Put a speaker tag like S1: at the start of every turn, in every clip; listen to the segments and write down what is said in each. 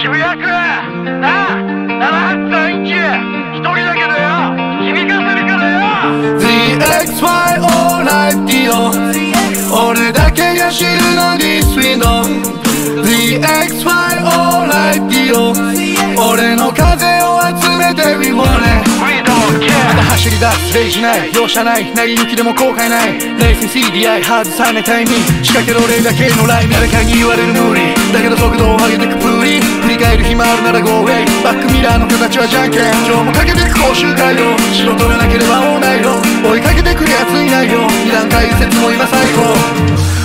S1: 渋谷区なあ7831一人だけどよ響かせるからよ。
S2: DXY All Night 俺だけが知るの This window DXY All Night 俺の風を集めて We want it
S1: We don't
S2: まだ走り出すレイジない容赦ない成り行きでも後悔ない。冷静 CDI 外さないタイミング仕掛ける俺だけのライン。誰かに言われる無理。だけど振り返るなら Go away バックミラーの形はじゃんけん。今日もかけてく講習会よ白取らなければオーナイロ追いかけてくるやついないよ。二段階右折も今最高。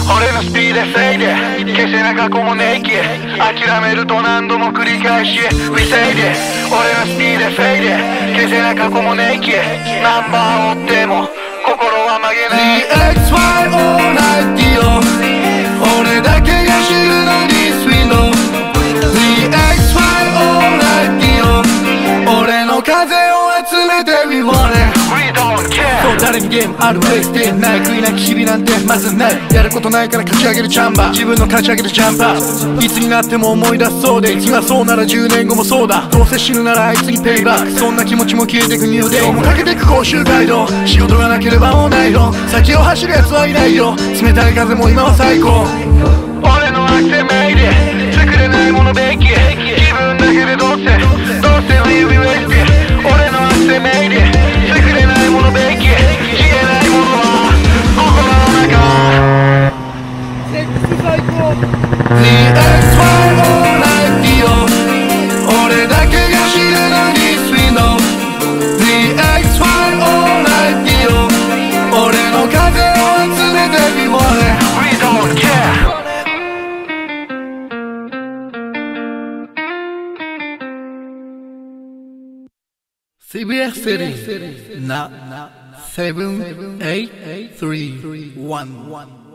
S1: 俺のスピードせいで。消せな過去もネイキ諦めると何度も繰り返し。We say で。俺のスピードせいで。消せな過去もネイキナンバーを追っても。
S2: 風を集めてそう
S1: care
S2: 誰にゲームあるレースでない悔いなき日々なんてまずないやることないから勝ち上げるチャンバー。自分の勝ち上げるジャンパー。いつになっても思い出すそうで今そうなら10年後もそうだ。どうせ死ぬならあいつにペイバック。そんな気持ちも消えてくニューデイもかけてく講習ガイド仕事がなければオーナイロ先を走る奴はいないよ。冷たい風も今は最高。
S1: 俺のアクセメイで。作れないものべき
S2: 渋谷セリーな7 8 3 1